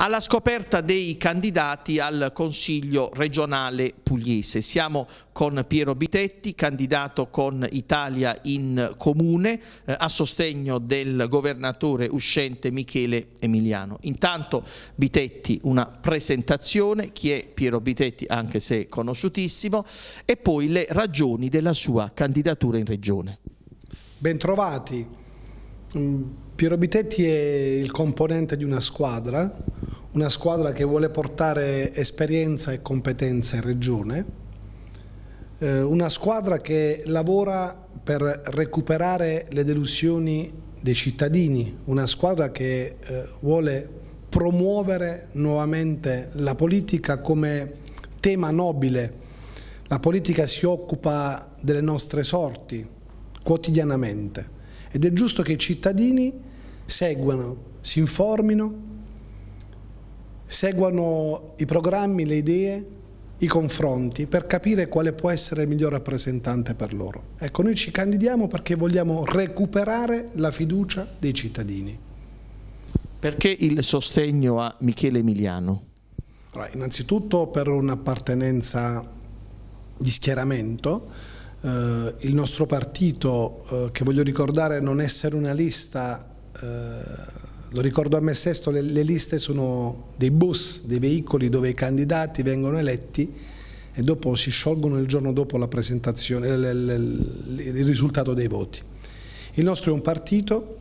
alla scoperta dei candidati al Consiglio regionale pugliese. Siamo con Piero Bitetti, candidato con Italia in Comune, eh, a sostegno del governatore uscente Michele Emiliano. Intanto Bitetti una presentazione, chi è Piero Bitetti anche se conosciutissimo, e poi le ragioni della sua candidatura in regione. Bentrovati. Mm, Piero Bitetti è il componente di una squadra, una squadra che vuole portare esperienza e competenza in regione, eh, una squadra che lavora per recuperare le delusioni dei cittadini, una squadra che eh, vuole promuovere nuovamente la politica come tema nobile. La politica si occupa delle nostre sorti quotidianamente ed è giusto che i cittadini seguano, si informino, seguano i programmi, le idee, i confronti per capire quale può essere il miglior rappresentante per loro. Ecco, noi ci candidiamo perché vogliamo recuperare la fiducia dei cittadini. Perché il sostegno a Michele Emiliano? Allora, innanzitutto per un'appartenenza di schieramento, eh, il nostro partito, eh, che voglio ricordare non essere una lista, eh, lo ricordo a me stesso, le, le, liste sono dei bus, dei veicoli dove i candidati vengono eletti e dopo si sciolgono il giorno dopo la presentazione, il risultato dei voti. Il nostro è un partito,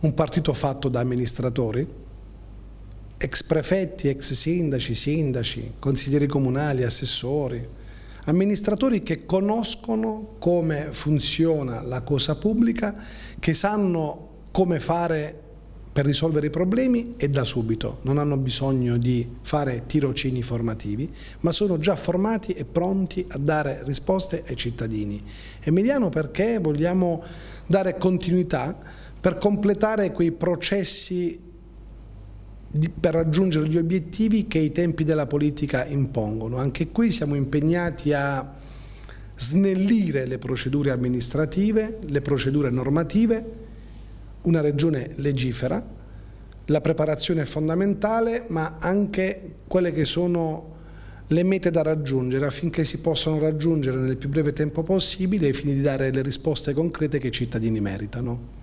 un partito fatto da amministratori, ex prefetti, ex sindaci, sindaci, consiglieri comunali, assessori, amministratori che conoscono come funziona la cosa pubblica, che sanno come fare per risolvere i problemi e da subito, non hanno bisogno di fare tirocini formativi, ma sono già formati e pronti a dare risposte ai cittadini. Emiliano perché vogliamo dare continuità per completare quei processi per raggiungere gli obiettivi che i tempi della politica impongono. Anche qui siamo impegnati a snellire le procedure amministrative, le procedure normative, una regione legifera, la preparazione è fondamentale, ma anche quelle che sono le mete da raggiungere affinché si possano raggiungere nel più breve tempo possibile ai fini di dare le risposte concrete che i cittadini meritano.